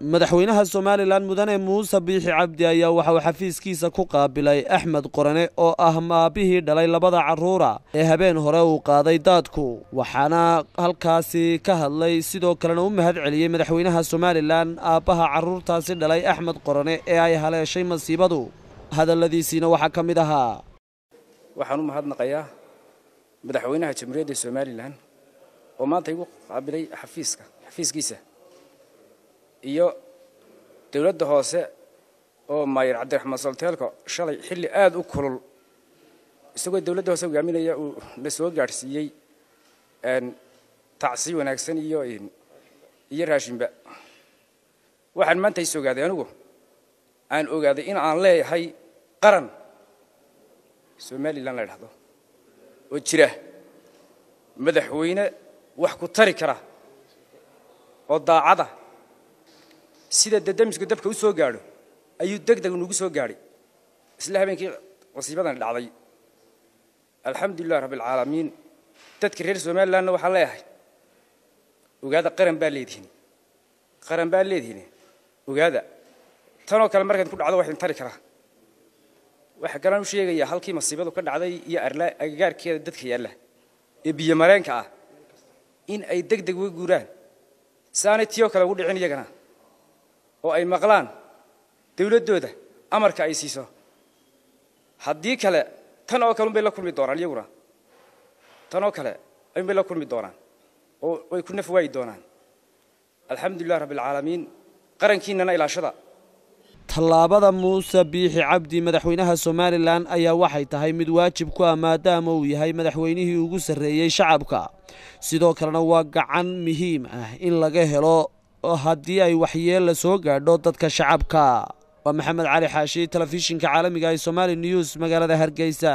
madaxweynaha somalilan mudane muuse biixi cabdi ayaa waxa uu xafiiskiisa ku qaabilay axmed qorane oo ah maabihii dhalay labada carruura ee habeen hore uu qaaday daadku. Waxaana halkaasi ka hadlay sidoo kalena u mahad celiyey madaxweynaha somalilan aabbaha carruurtaasi dhalay axmed qorane ee ay haleeshay masiibadu. Hadalladiisiina waxaa ka mid ahaa. Waxaan u mahadnaqayaa madaxweynaha jamhuuriyadda somalilan oo maanta igu qaabilay xafiiska xafiiskiisa iyo dowladda hoose oo maayir cabdiraxmaan solteelko shalay xilli aada u kulul. Isagoo dowladda hoose hogaaminaya uu na soo gaadhsiiyey tacsi wanaagsan iyo iyo raashinba. Waxaan maanta is ogaaday anigu. Aan ogaaday in aan leeyahay qaran somalilan la ydhahdo oo jira madaxweyne wax ku tari kara oo daacada sida dadamisku dabka u soo gaadho ayuu deg deg nugu soo gaadhay. Isla habeenkii masiibadan dhacday. Alxamdulilah rabbialcaalamiin dadka reer somalilanna waxaan leeyahay ogaada qaran baa leedihin qaran baa leedihin ogaada tanoo kale markayd ku dhacdo wax idin tari karaa waxaa kalaan u sheegayaa halkii masiibadu ka dhacday iyo agagaarkeeda dadka yaalla ee biyo mareenka ah in ay deg deg uga guuraan. Saanay tiyoo kale ugu dhicin iyagana oo ay maqlaan dawladdooda amarka ay siiso. Haddii kale tan oo kale unbay la kulmi doonaan iyaguna. Tan oo kale unbay la kulmi doonaan oo way ku naf waayi doonaan alxamdulilah rabbialcaalamiin qarankiinnana ilaashada. Tallaabada muuse biixi cabdi madaxweynaha somalilan ayaa waxay tahay mid waajib ku ah maadaama uu yahay madaxweynihii ugu sarreeyey shacabka. Sidoo kalena waa gacan muhiim ah in laga helo haddii ay waxyeella soo gaadho dadka shacabka. Waa maxamed cali xaashi telefishinka caalamiga ee somali news magaalada hargeysa